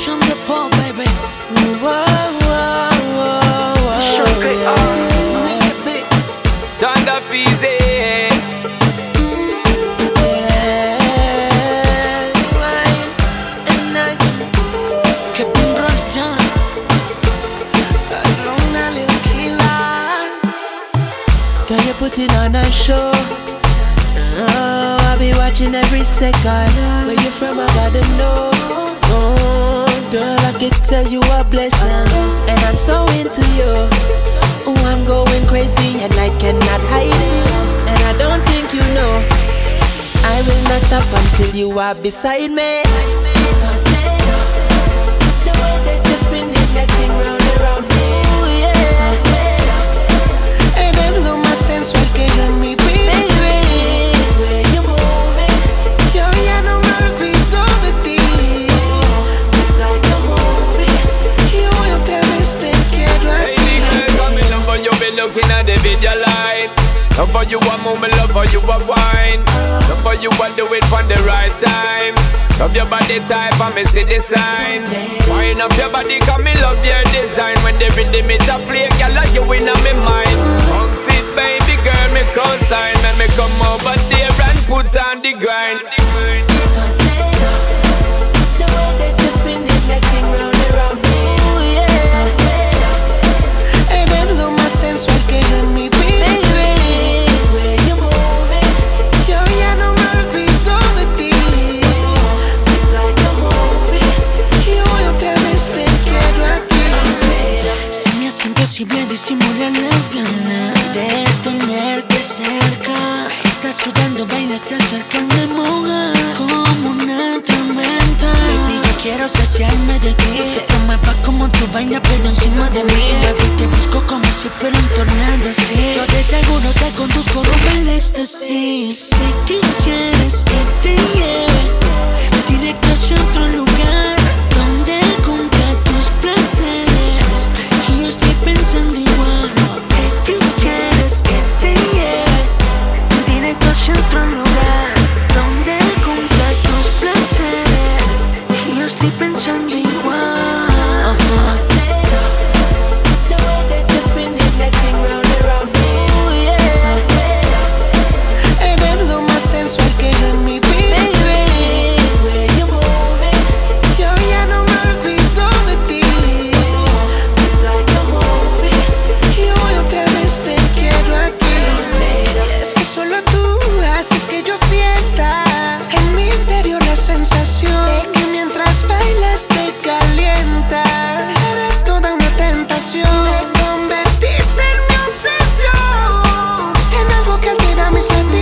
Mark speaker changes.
Speaker 1: Sean de Paul, baby.
Speaker 2: Whoa, whoa, whoa, whoa.
Speaker 3: Thunder uh. Peasy.
Speaker 1: Kevin Roldán.
Speaker 2: Girl, Can you're putting on a show. Oh, I'll be watching every second. Where you from, I gotta know. Can tell you a blessing. And I'm so into you. Oh, I'm going crazy and I cannot hide it. And I don't think you know. I will not stop until you are beside me.
Speaker 3: Be looking the video light. Love for you a move, me love for you a wine. Love for you a do it for the right time. Love your body type and me see the sign. Wind up your body, come me love your design. When the rhythm it a play, girl, like you in my mind. Bounce it, baby girl, me consign. Let me come over there and put on the grind.
Speaker 1: Imposible disimular las ganas de tenerte cerca. Estás sudando, bailas, te acercan, me moja como una tormenta. Baby, yo quiero saciarme de ti. Te muevas como tu baila, pero encima de mí. Baby, te busco como si fuera un tornado, sí. Yo de seguro te conduzco rumbo al éxtasis. Sé que quieres wish I.